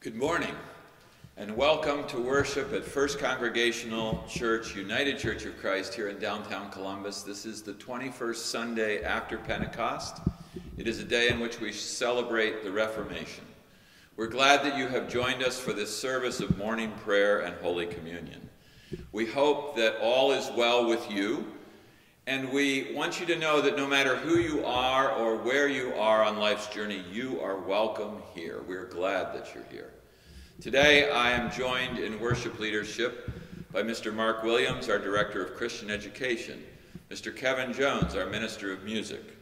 Good morning and welcome to worship at First Congregational Church, United Church of Christ here in downtown Columbus. This is the 21st Sunday after Pentecost. It is a day in which we celebrate the Reformation. We're glad that you have joined us for this service of morning prayer and Holy Communion. We hope that all is well with you, and we want you to know that no matter who you are or where you are on life's journey, you are welcome here. We're glad that you're here. Today, I am joined in worship leadership by Mr. Mark Williams, our Director of Christian Education, Mr. Kevin Jones, our Minister of Music.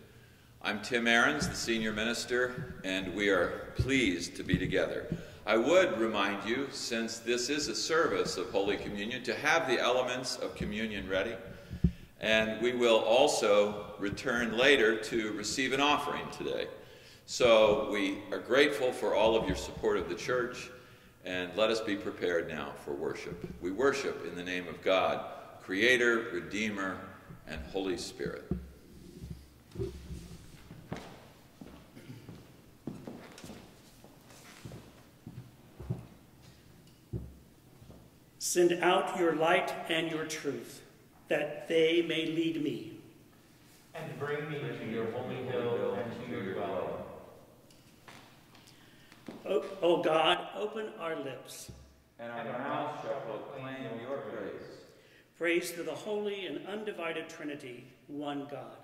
I'm Tim Ahrens, the Senior Minister, and we are pleased to be together. I would remind you, since this is a service of Holy Communion, to have the elements of communion ready. And we will also return later to receive an offering today. So we are grateful for all of your support of the church, and let us be prepared now for worship. We worship in the name of God, Creator, Redeemer, and Holy Spirit. Send out your light and your truth, that they may lead me. And bring me to your holy hill and to your dwelling. O, o God, open our lips. And our mouth shall proclaim your praise. Praise to the holy and undivided Trinity, one God.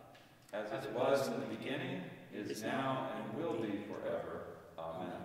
As it was in the beginning, is now, and will be forever. Amen.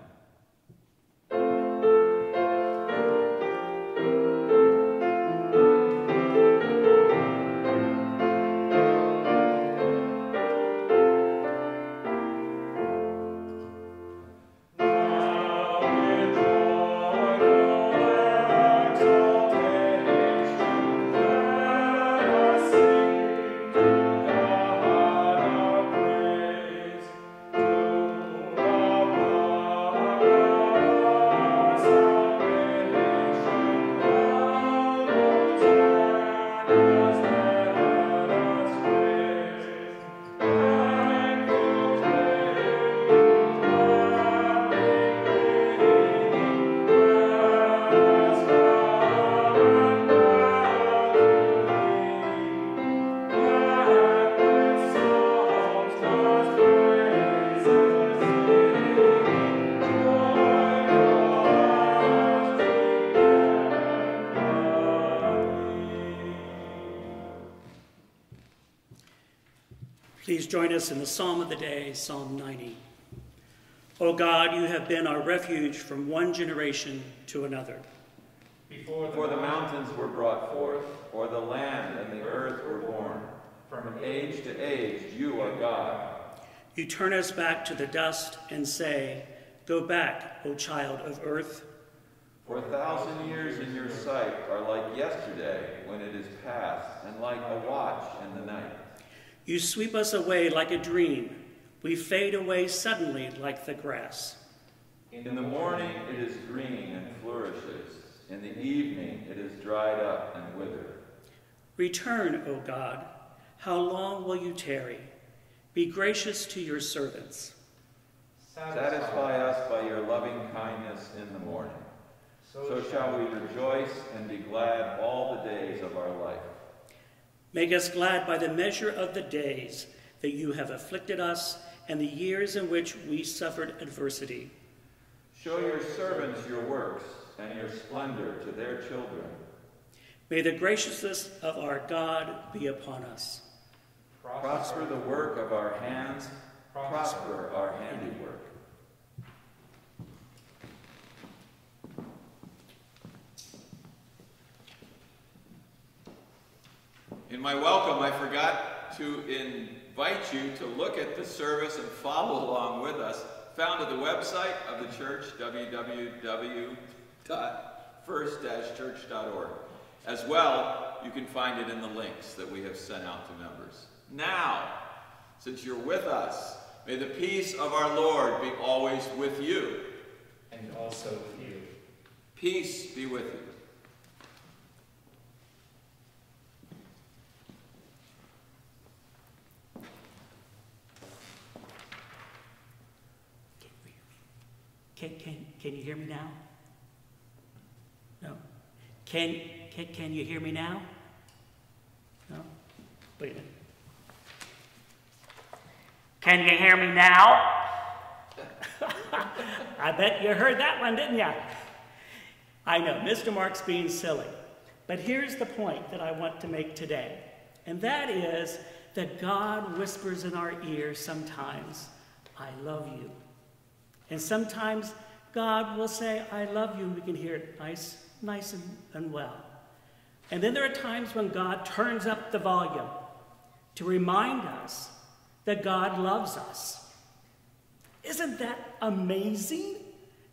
Join us in the Psalm of the Day, Psalm 90. O God, you have been our refuge from one generation to another. Before the, For the mountains were brought forth, or the land and the earth were born. From age to age, you are God. You turn us back to the dust and say, Go back, O child of earth. For a thousand years in your sight are like yesterday when it is past, and like a watch in the night. You sweep us away like a dream. We fade away suddenly like the grass. In the morning it is green and flourishes. In the evening it is dried up and withered. Return, O God. How long will you tarry? Be gracious to your servants. Satisfy us by your loving kindness in the morning. So shall we rejoice and be glad all the days of our life. Make us glad by the measure of the days that you have afflicted us and the years in which we suffered adversity. Show your servants your works and your splendor to their children. May the graciousness of our God be upon us. Prosper the work of our hands, prosper our handiwork. In my welcome, I forgot to invite you to look at the service and follow along with us, found at the website of the church, www.first-church.org. As well, you can find it in the links that we have sent out to members. Now, since you're with us, may the peace of our Lord be always with you. and also with you. Peace be with you. Can, can, can you hear me now? No. Can, can, can you hear me now? No? Wait a minute. Can you hear me now? I bet you heard that one, didn't you? I know, Mr. Mark's being silly. But here's the point that I want to make today, and that is that God whispers in our ears sometimes, I love you. And sometimes God will say, I love you, and we can hear it nice, nice and, and well. And then there are times when God turns up the volume to remind us that God loves us. Isn't that amazing?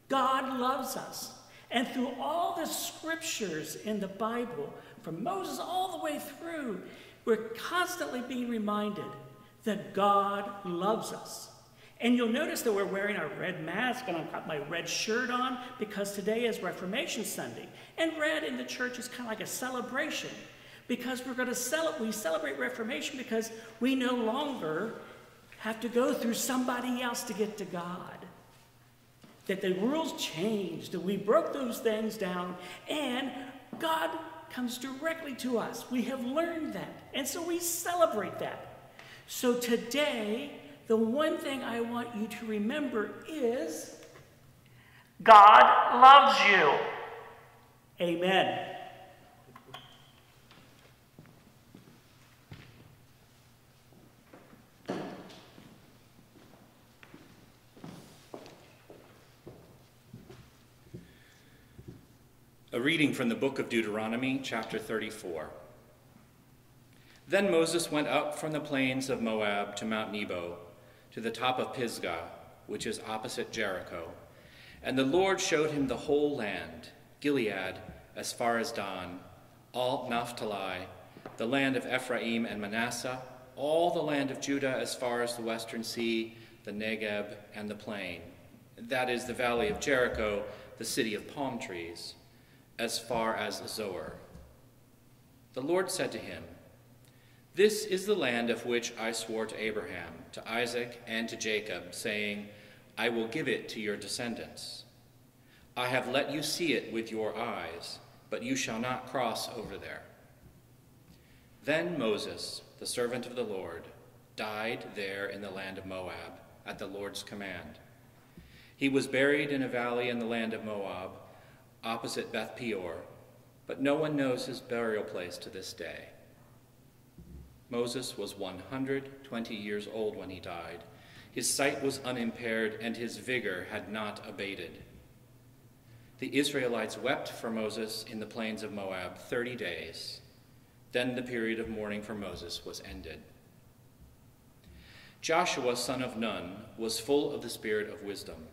God loves us. And through all the scriptures in the Bible, from Moses all the way through, we're constantly being reminded that God loves us. And you'll notice that we're wearing our red mask and I've got my red shirt on because today is Reformation Sunday. And red in the church is kind of like a celebration because we're going to celebrate, we celebrate Reformation because we no longer have to go through somebody else to get to God. That the rules changed, that we broke those things down, and God comes directly to us. We have learned that, and so we celebrate that. So today, the one thing I want you to remember is God loves you. Amen. A reading from the book of Deuteronomy, chapter 34. Then Moses went up from the plains of Moab to Mount Nebo, to the top of Pisgah, which is opposite Jericho. And the Lord showed him the whole land, Gilead as far as Dan, all Naphtali, the land of Ephraim and Manasseh, all the land of Judah as far as the western sea, the Negeb, and the plain. That is the valley of Jericho, the city of palm trees as far as Zoar. The Lord said to him, This is the land of which I swore to Abraham, to Isaac, and to Jacob, saying, I will give it to your descendants. I have let you see it with your eyes, but you shall not cross over there. Then Moses, the servant of the Lord, died there in the land of Moab at the Lord's command. He was buried in a valley in the land of Moab opposite Beth Peor, but no one knows his burial place to this day. Moses was 120 years old when he died. His sight was unimpaired, and his vigor had not abated. The Israelites wept for Moses in the plains of Moab 30 days. Then the period of mourning for Moses was ended. Joshua, son of Nun, was full of the spirit of wisdom,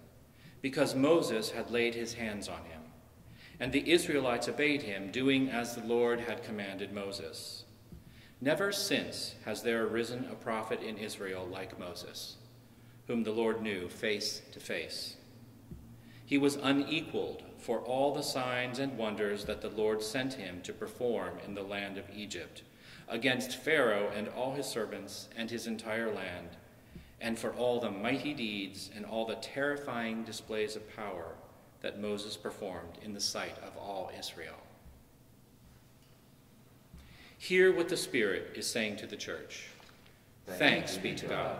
because Moses had laid his hands on him. And the Israelites obeyed him, doing as the Lord had commanded Moses. Never since has there arisen a prophet in Israel like Moses, whom the Lord knew face to face. He was unequaled for all the signs and wonders that the Lord sent him to perform in the land of Egypt, against Pharaoh and all his servants and his entire land, and for all the mighty deeds and all the terrifying displays of power that Moses performed in the sight of all Israel. Hear what the Spirit is saying to the church. Thanks, be to God.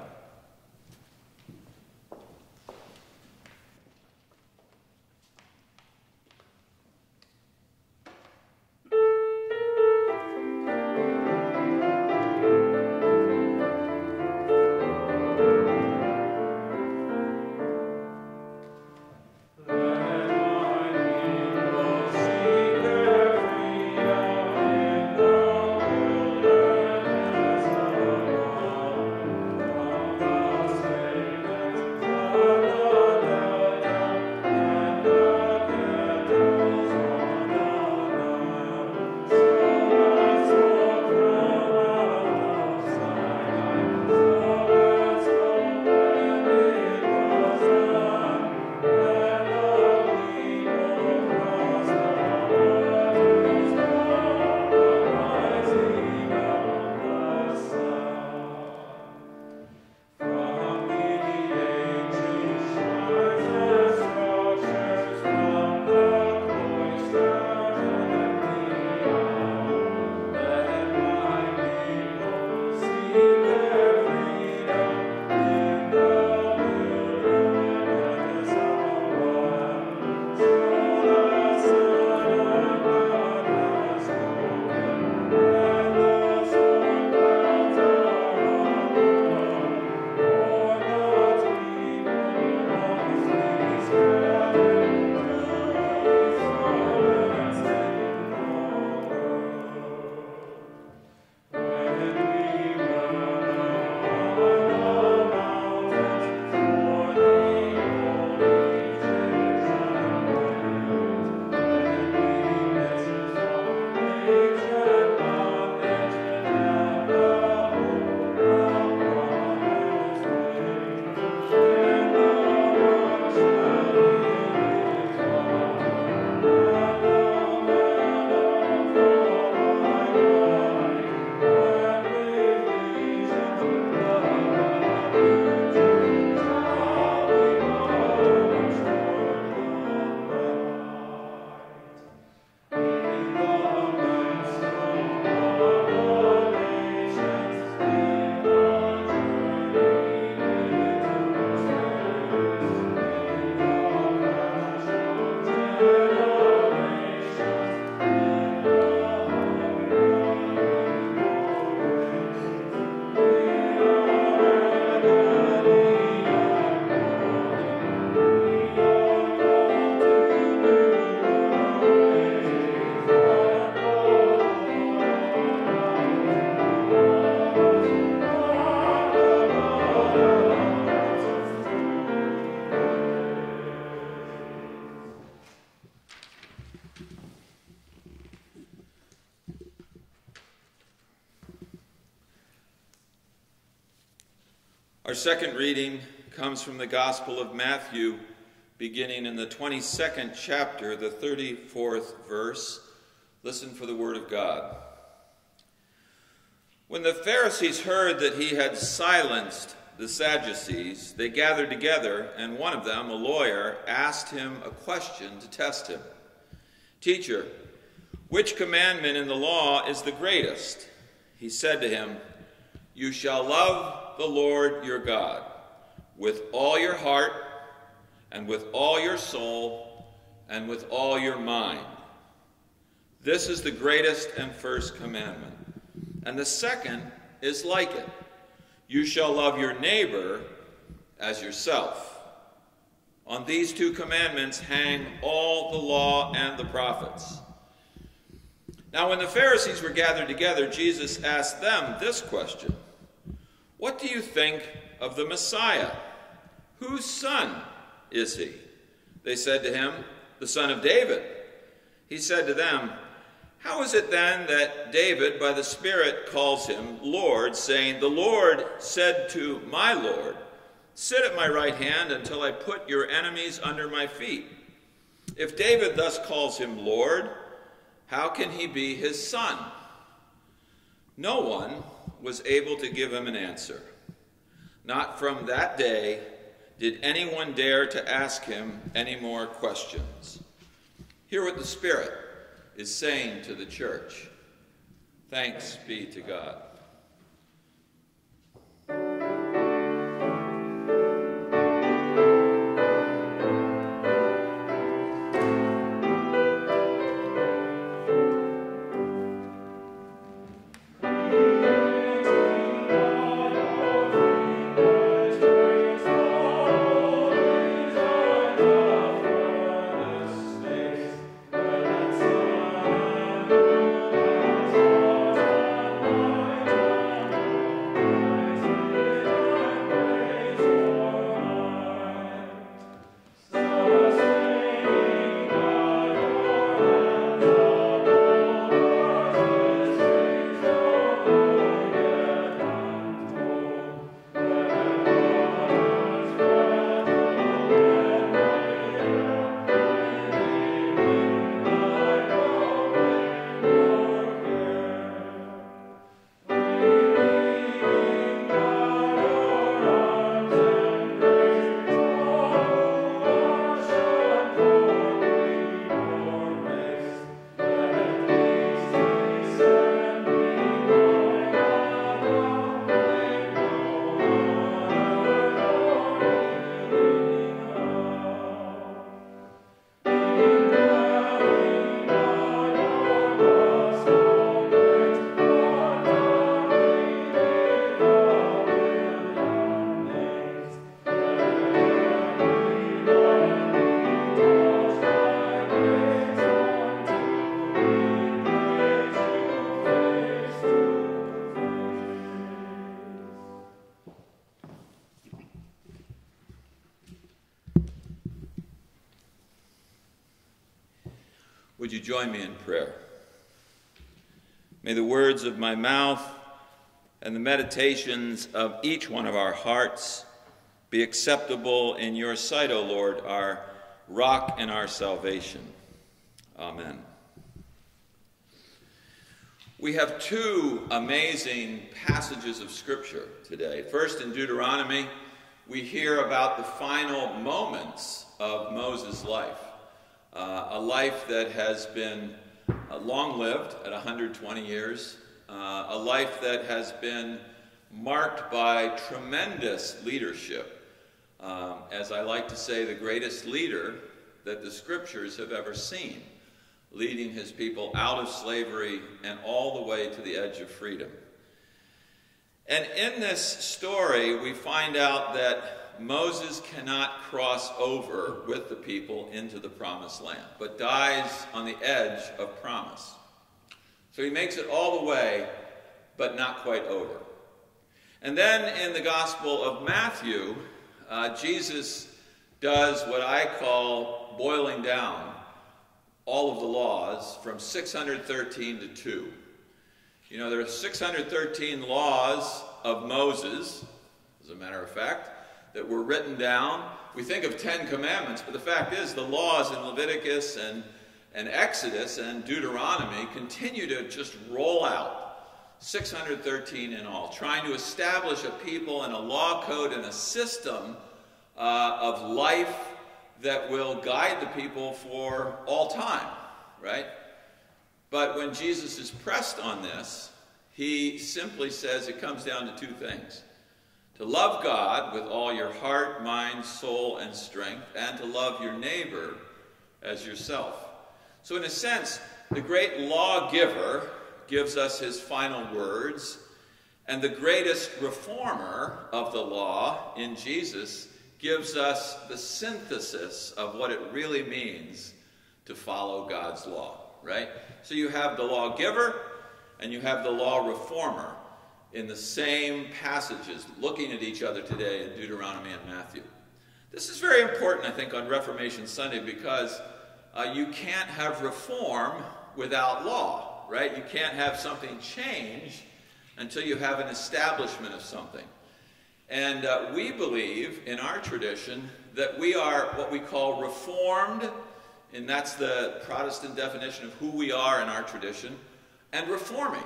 Our second reading comes from the Gospel of Matthew, beginning in the 22nd chapter, the 34th verse. Listen for the word of God. When the Pharisees heard that he had silenced the Sadducees, they gathered together, and one of them, a lawyer, asked him a question to test him Teacher, which commandment in the law is the greatest? He said to him, You shall love the Lord your God with all your heart, and with all your soul, and with all your mind. This is the greatest and first commandment. And the second is like it you shall love your neighbor as yourself. On these two commandments hang all the law and the prophets. Now, when the Pharisees were gathered together, Jesus asked them this question What do you think of the Messiah? Whose son is he? They said to him, The son of David. He said to them, how is it then that David, by the Spirit, calls him Lord, saying, The Lord said to my Lord, Sit at my right hand until I put your enemies under my feet? If David thus calls him Lord, how can he be his son? No one was able to give him an answer. Not from that day did anyone dare to ask him any more questions. Hear what the Spirit is saying to the church. Thanks be to God. Would you join me in prayer? May the words of my mouth and the meditations of each one of our hearts be acceptable in your sight, O Lord, our rock and our salvation. Amen. We have two amazing passages of Scripture today. First, in Deuteronomy, we hear about the final moments of Moses' life uh, a life that has been uh, long lived at 120 years, uh, a life that has been marked by tremendous leadership. Um, as I like to say, the greatest leader that the scriptures have ever seen, leading his people out of slavery and all the way to the edge of freedom. And in this story, we find out that Moses cannot cross over with the people into the promised land, but dies on the edge of promise. So he makes it all the way, but not quite over. And then in the Gospel of Matthew, uh, Jesus does what I call boiling down all of the laws from 613 to 2. You know, there are 613 laws of Moses, as a matter of fact, that were written down. We think of Ten Commandments, but the fact is the laws in Leviticus and, and Exodus and Deuteronomy continue to just roll out. 613 in all, trying to establish a people and a law code and a system uh, of life that will guide the people for all time, right? But when Jesus is pressed on this, he simply says it comes down to two things to love God with all your heart, mind, soul, and strength, and to love your neighbor as yourself. So, in a sense, the great lawgiver gives us his final words, and the greatest reformer of the law in Jesus gives us the synthesis of what it really means to follow God's law, right? So you have the lawgiver and you have the law reformer in the same passages, looking at each other today in Deuteronomy and Matthew. This is very important, I think, on Reformation Sunday because uh, you can't have reform without law, right? You can't have something change until you have an establishment of something. And uh, we believe in our tradition that we are what we call reformed, and that's the Protestant definition of who we are in our tradition, and reforming.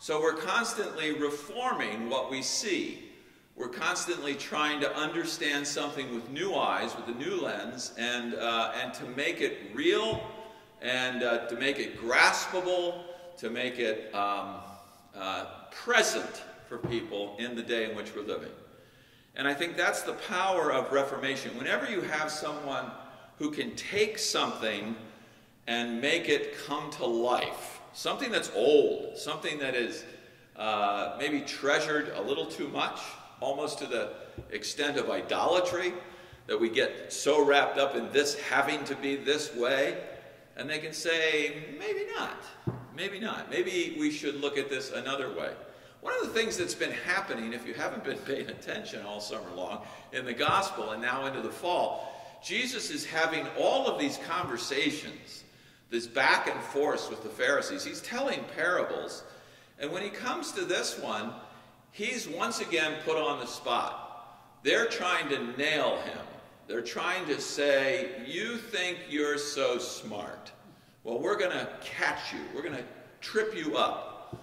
So we're constantly reforming what we see. We're constantly trying to understand something with new eyes, with a new lens, and, uh, and to make it real and uh, to make it graspable, to make it um, uh, present for people in the day in which we're living. And I think that's the power of Reformation. Whenever you have someone who can take something and make it come to life, something that's old, something that is uh, maybe treasured a little too much, almost to the extent of idolatry, that we get so wrapped up in this having to be this way, and they can say, maybe not, maybe not. Maybe we should look at this another way. One of the things that's been happening, if you haven't been paying attention all summer long, in the gospel and now into the fall, Jesus is having all of these conversations, this back and forth with the Pharisees. He's telling parables. And when he comes to this one, he's once again put on the spot. They're trying to nail him. They're trying to say, You think you're so smart. Well, we're going to catch you, we're going to trip you up.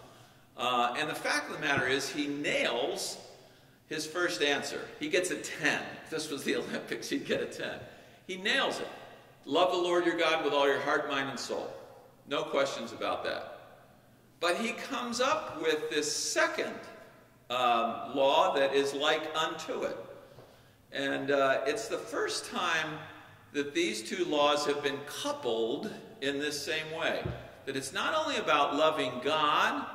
Uh, and the fact of the matter is, he nails his first answer. He gets a 10. If this was the Olympics, he'd get a 10. He nails it. Love the Lord your God with all your heart, mind, and soul. No questions about that. But he comes up with this second um, law that is like unto it. And uh, it's the first time that these two laws have been coupled in this same way. That it's not only about loving God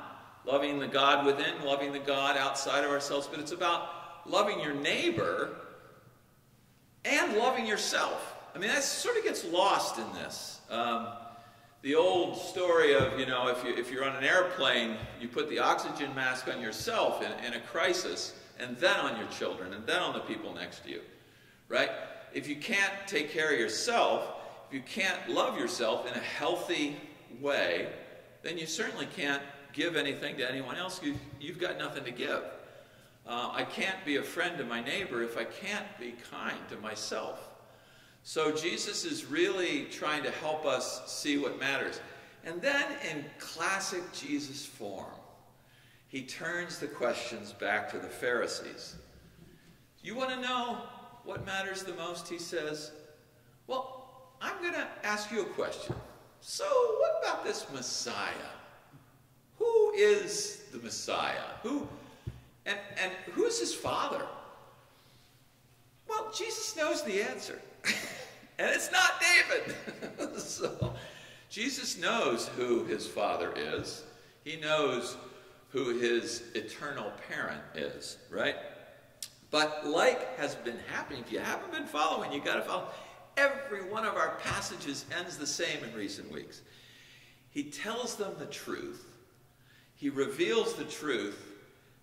loving the God within, loving the God outside of ourselves, but it's about loving your neighbor and loving yourself. I mean, that sort of gets lost in this. Um, the old story of, you know, if, you, if you're on an airplane, you put the oxygen mask on yourself in, in a crisis, and then on your children, and then on the people next to you, right? If you can't take care of yourself, if you can't love yourself in a healthy way, then you certainly can't give anything to anyone else, you, you've got nothing to give. Uh, I can't be a friend to my neighbor if I can't be kind to myself. So Jesus is really trying to help us see what matters. And then, in classic Jesus form, he turns the questions back to the Pharisees. You want to know what matters the most? He says. Well, I'm going to ask you a question. So, what about this Messiah? Who is the Messiah? Who and, and who's his father? Well, Jesus knows the answer. and it's not David. so Jesus knows who his father is. He knows who his eternal parent is, right? But like has been happening, if you haven't been following, you got to follow. Every one of our passages ends the same in recent weeks. He tells them the truth he reveals the truth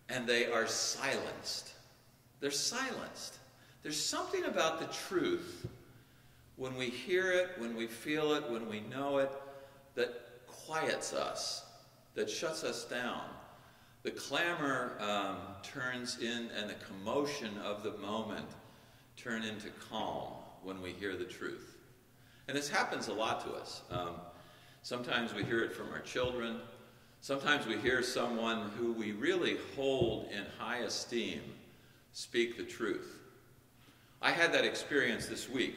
and they are silenced. They're silenced. There's something about the truth when we hear it, when we feel it, when we know it, that quiets us, that shuts us down. The clamor um, turns in, and the commotion of the moment turn into calm when we hear the truth. And this happens a lot to us. Um, sometimes we hear it from our children. Sometimes we hear someone who we really hold in high esteem speak the truth. I had that experience this week.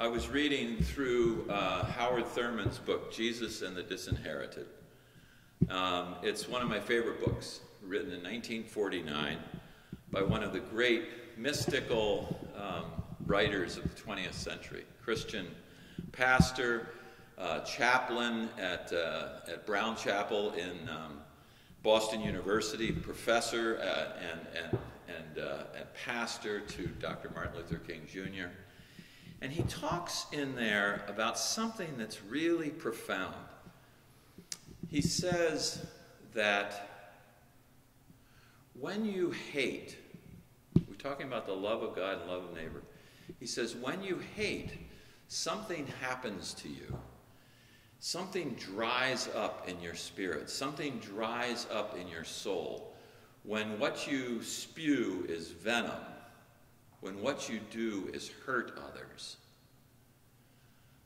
I was reading through uh, Howard Thurman's book, Jesus and the Disinherited. Um, it's one of my favorite books, written in 1949 by one of the great mystical um, writers of the 20th century, Christian pastor, uh, chaplain at, uh, at Brown Chapel in um, Boston University, professor uh, and, and, and, uh, and pastor to Dr. Martin Luther King Jr. And he talks in there about something that's really profound. He says that when you hate, we're talking about the love of God and love of neighbor. He says, when you hate, something happens to you. Something dries up in your spirit. Something dries up in your soul. When what you spew is venom, when what you do is hurt others.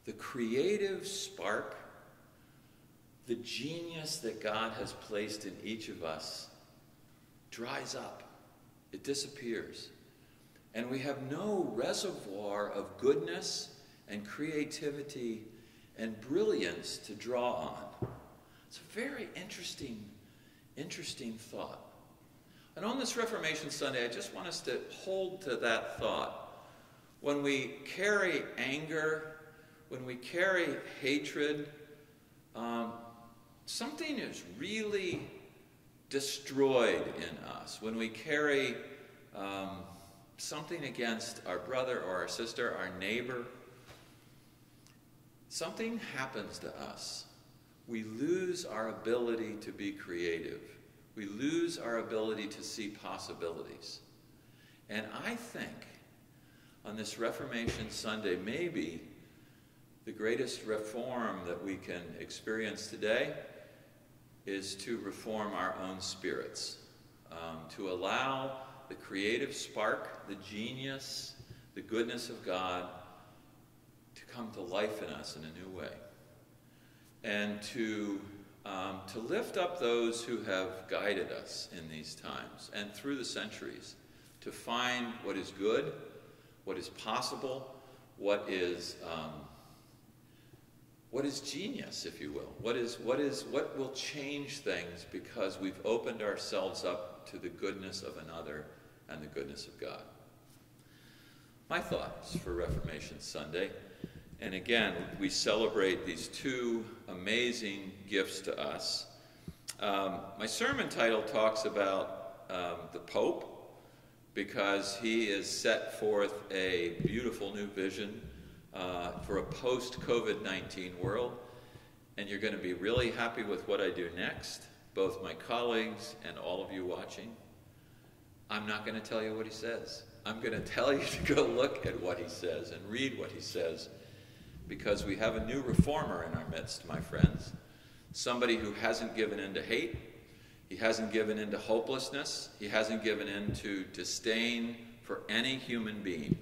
The creative spark the genius that God has placed in each of us dries up, it disappears. And we have no reservoir of goodness and creativity and brilliance to draw on. It's a very interesting, interesting thought. And on this Reformation Sunday, I just want us to hold to that thought. When we carry anger, when we carry hatred, um, something is really destroyed in us when we carry um, something against our brother or our sister, our neighbor. Something happens to us. We lose our ability to be creative. We lose our ability to see possibilities. And I think on this Reformation Sunday, maybe the greatest reform that we can experience today is to reform our own spirits, um, to allow the creative spark, the genius, the goodness of God to come to life in us in a new way. And to, um, to lift up those who have guided us in these times and through the centuries, to find what is good, what is possible, what is um, what is genius, if you will? What, is, what, is, what will change things because we've opened ourselves up to the goodness of another and the goodness of God? My thoughts for Reformation Sunday. And again, we celebrate these two amazing gifts to us. Um, my sermon title talks about um, the Pope because he has set forth a beautiful new vision uh, for a post COVID 19 world. And you're going to be really happy with what I do next, both my colleagues and all of you watching. I'm not going to tell you what he says. I'm going to tell you to go look at what he says and read what he says because we have a new reformer in our midst, my friends. Somebody who hasn't given in to hate, he hasn't given in to hopelessness, he hasn't given in to disdain for any human being.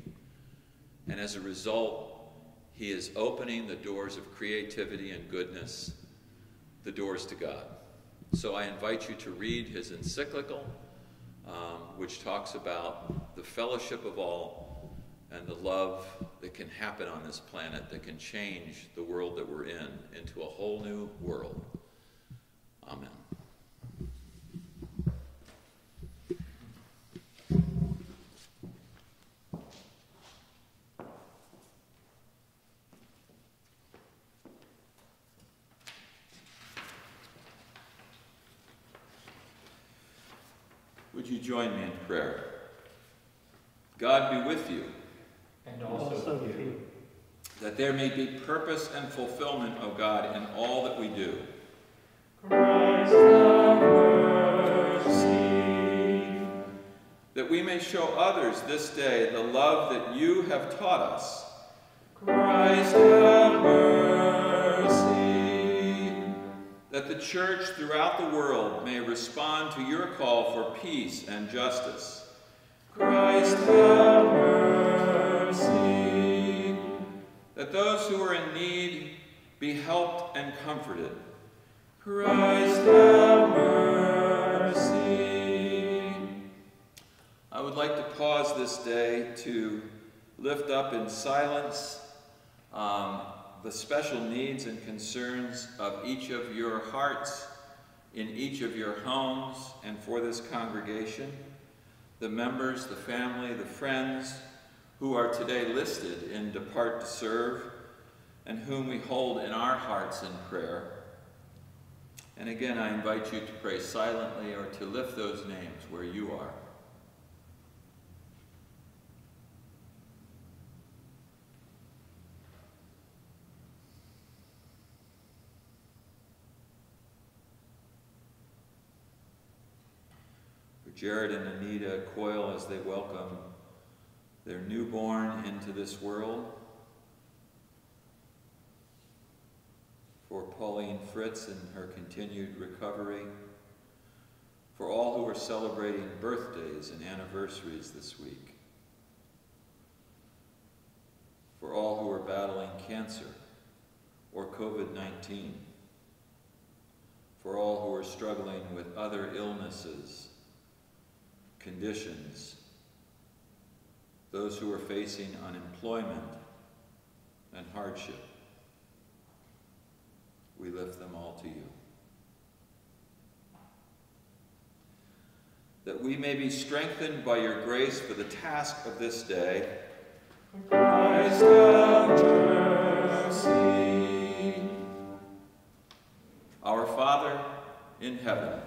And as a result, he is opening the doors of creativity and goodness, the doors to God. So I invite you to read his encyclical, um, which talks about the fellowship of all and the love that can happen on this planet that can change the world that we're in into a whole new world. Amen. Would you join me in prayer? God be with you. And also with you. That there may be purpose and fulfillment, O God, in all that we do. Christ have mercy. That we may show others this day the love that you have taught us. Christ have mercy. That the church throughout the world may respond to your call for peace and justice. Christ have That those who are in need be helped and comforted. Christ have mercy. I would like to pause this day to lift up in silence um, the special needs and concerns of each of your hearts in each of your homes and for this congregation, the members, the family, the friends who are today listed in Depart to Serve and whom we hold in our hearts in prayer. And again, I invite you to pray silently or to lift those names where you are. Jared and Anita Coyle as they welcome their newborn into this world. For Pauline Fritz and her continued recovery. For all who are celebrating birthdays and anniversaries this week. For all who are battling cancer or COVID 19. For all who are struggling with other illnesses conditions, those who are facing unemployment and hardship. We lift them all to you. That we may be strengthened by your grace for the task of this day. Christ have mercy. Our Father in heaven,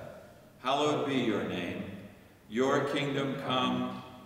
hallowed be your name. Your kingdom come,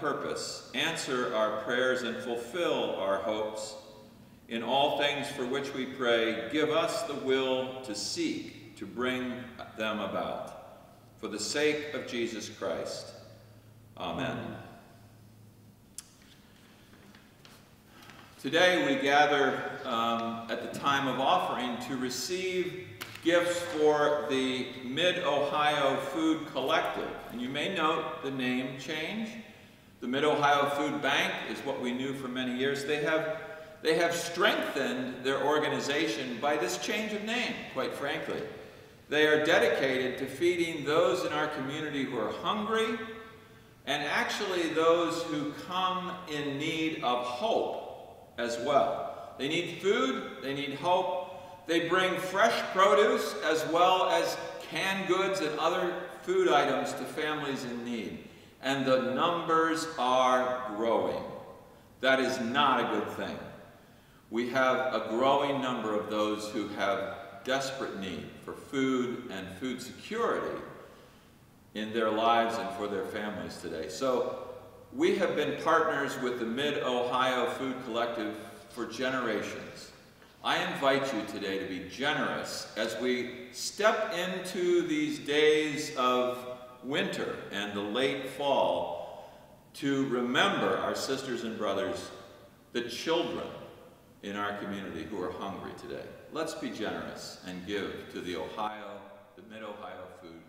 purpose, answer our prayers and fulfill our hopes. In all things for which we pray, give us the will to seek to bring them about. For the sake of Jesus Christ. Amen. Today we gather um, at the time of offering to receive gifts for the Mid-Ohio Food Collective. And you may note the name change. The Mid-Ohio Food Bank is what we knew for many years. They have, they have strengthened their organization by this change of name, quite frankly. They are dedicated to feeding those in our community who are hungry and actually those who come in need of hope as well. They need food, they need hope, they bring fresh produce as well as canned goods and other food items to families in need. And the numbers are growing. That is not a good thing. We have a growing number of those who have desperate need for food and food security in their lives and for their families today. So we have been partners with the Mid-Ohio Food Collective for generations. I invite you today to be generous as we step into these days of winter and the late fall to remember our sisters and brothers, the children in our community who are hungry today. Let's be generous and give to the Ohio, the Mid-Ohio Food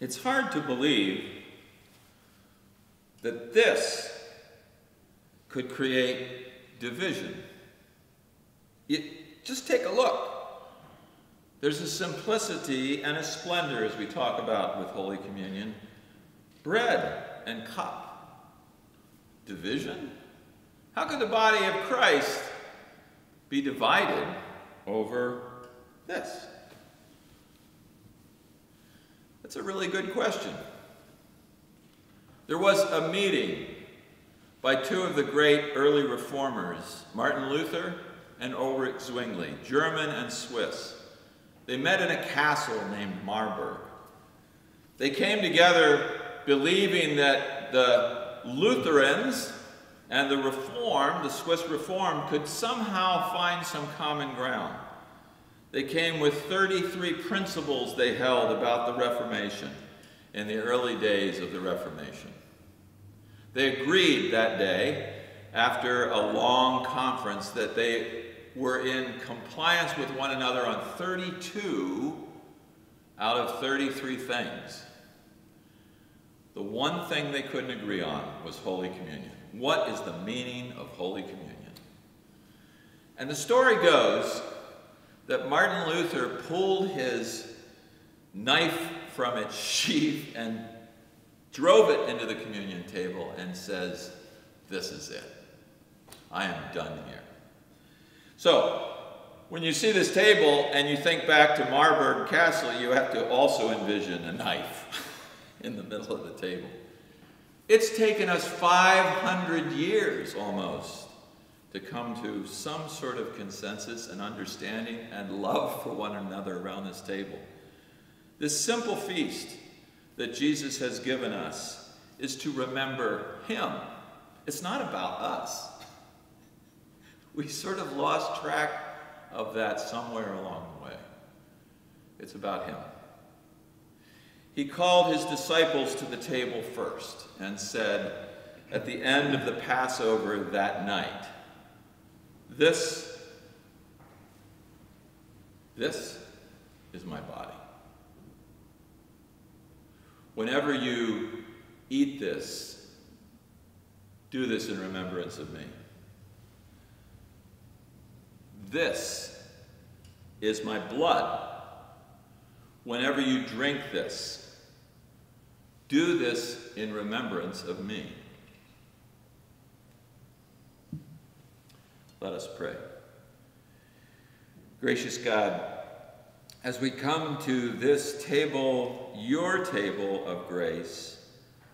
It's hard to believe that this could create division. It, just take a look. There's a simplicity and a splendor, as we talk about with Holy Communion. Bread and cup. Division? How could the body of Christ be divided over this? That's a really good question. There was a meeting by two of the great early reformers, Martin Luther and Ulrich Zwingli, German and Swiss. They met in a castle named Marburg. They came together believing that the Lutherans and the Reform, the Swiss Reform, could somehow find some common ground. They came with 33 principles they held about the Reformation in the early days of the Reformation. They agreed that day, after a long conference, that they were in compliance with one another on 32 out of 33 things. The one thing they couldn't agree on was Holy Communion. What is the meaning of Holy Communion? And the story goes that Martin Luther pulled his knife from its sheath and drove it into the communion table and says, This is it. I am done here. So, when you see this table and you think back to Marburg Castle, you have to also envision a knife in the middle of the table. It's taken us 500 years almost to come to some sort of consensus and understanding and love for one another around this table. This simple feast that Jesus has given us is to remember Him. It's not about us. We sort of lost track of that somewhere along the way. It's about Him. He called his disciples to the table first and said, at the end of the Passover that night, This, this is my body. Whenever you eat this, do this in remembrance of me. This is my blood. Whenever you drink this, do this in remembrance of me. Let us pray. Gracious God, as we come to this table, your table of grace,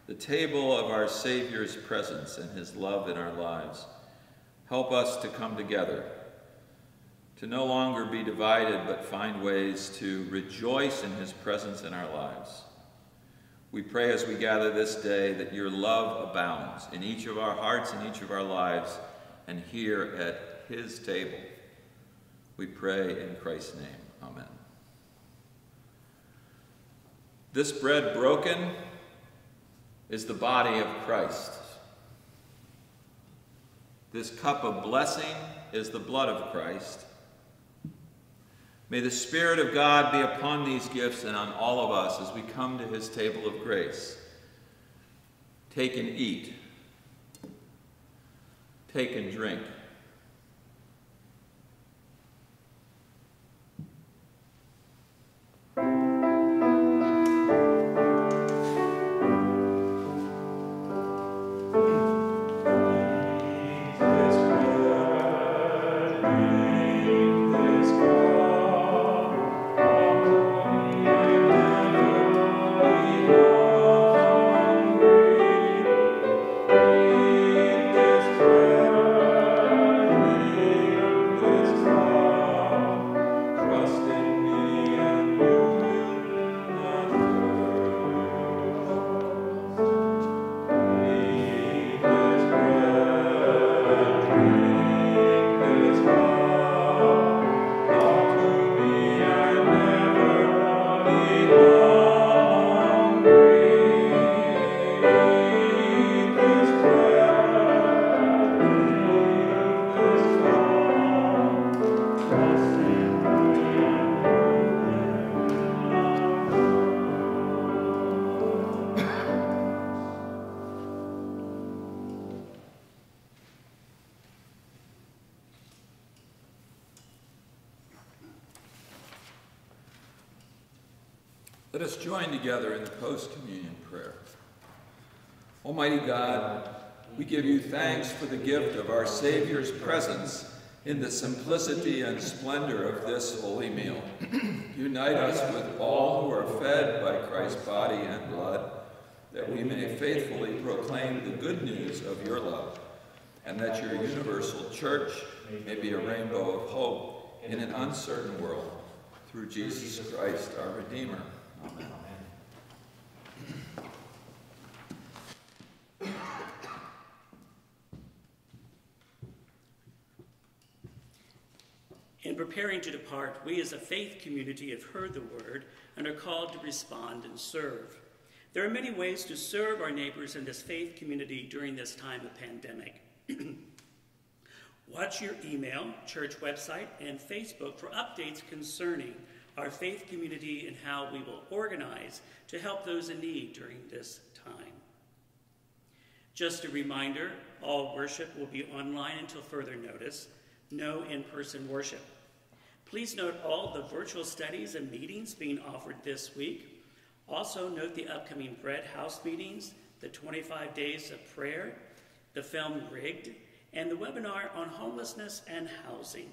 the table of our Savior's presence and his love in our lives, help us to come together to no longer be divided, but find ways to rejoice in his presence in our lives. We pray as we gather this day that your love abounds in each of our hearts and each of our lives and here at his table. We pray in Christ's name. Amen. This bread broken is the body of Christ. This cup of blessing is the blood of Christ. May the Spirit of God be upon these gifts and on all of us as we come to his table of grace. Take and eat. Take and drink. Thanks for the gift of our Savior's presence in the simplicity and splendor of this holy meal. Unite us with all who are fed by Christ's body and blood, that we may faithfully proclaim the good news of your love, and that your universal church may be a rainbow of hope in an uncertain world. Through Jesus Christ, our Redeemer. Amen. In preparing to depart, we as a faith community have heard the word and are called to respond and serve. There are many ways to serve our neighbors in this faith community during this time of pandemic. Watch your email, church website, and Facebook for updates concerning our faith community and how we will organize to help those in need during this time. Just a reminder all worship will be online until further notice, no in person worship. Please note all the virtual studies and meetings being offered this week. Also, note the upcoming Bread House meetings, the 25 days of prayer, the film Rigged, and the webinar on homelessness and housing.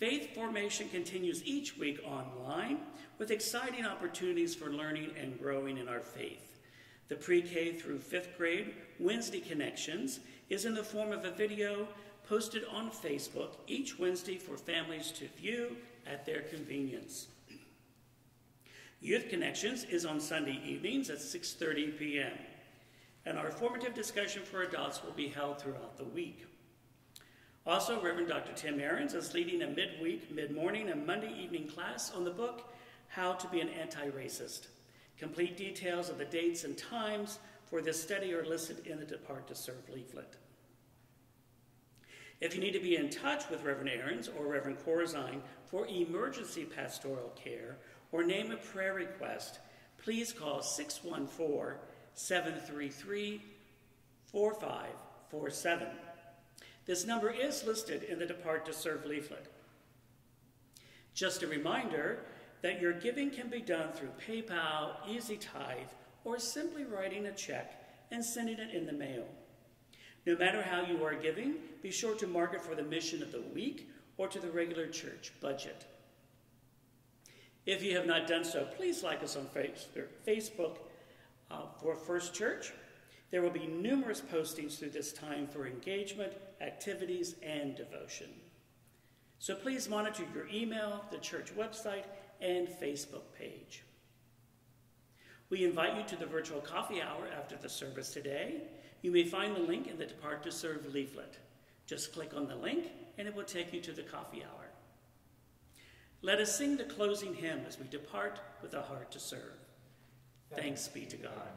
Faith formation continues each week online with exciting opportunities for learning and growing in our faith. The pre K through fifth grade Wednesday Connections is in the form of a video posted on Facebook each Wednesday for families to view at their convenience. Youth Connections is on Sunday evenings at 6:30 p.m. And our formative discussion for adults will be held throughout the week. Also, Reverend Dr. Tim Ahrens is leading a midweek, mid-morning, and Monday evening class on the book How to Be an Anti-Racist. Complete details of the dates and times for this study are listed in the Depart to Serve leaflet. If you need to be in touch with Reverend Ahrens or Reverend Corzine for emergency pastoral care or name a prayer request, please call 614 733 4547. This number is listed in the Depart to Serve leaflet. Just a reminder that your giving can be done through PayPal, Easy Tithe, or simply writing a check and sending it in the mail. No matter how you are giving, be sure to mark it for the mission of the week or to the regular church budget. If you have not done so, please like us on Facebook uh, for First Church. There will be numerous postings through this time for engagement, activities, and devotion. So please monitor your email, the church website, and Facebook page. We invite you to the virtual coffee hour after the service today. You may find the link in the Depart to Serve leaflet. Just click on the link and it will take you to the coffee hour. Let us sing the closing hymn as we depart with a heart to serve. Thanks be to God.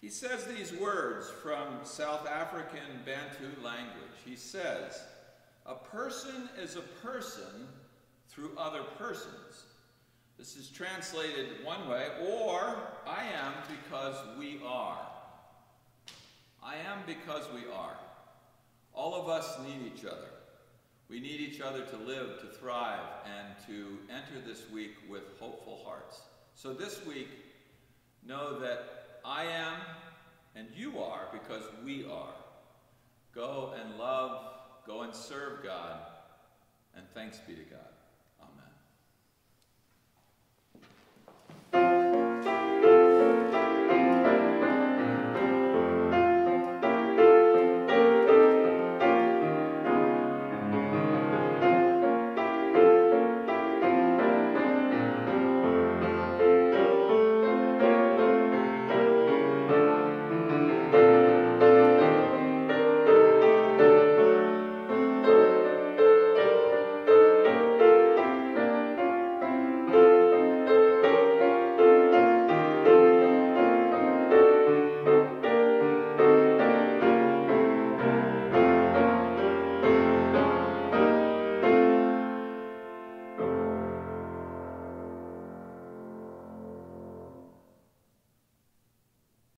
He says these words from South African Bantu language. He says, A person is a person through other persons. This is translated one way, or I am because we are. I am because we are. All of us need each other. We need each other to live, to thrive, and to enter this week with hopeful hearts. So this week, know that I am and you are because we are. Go and love, go and serve God, and thanks be to God.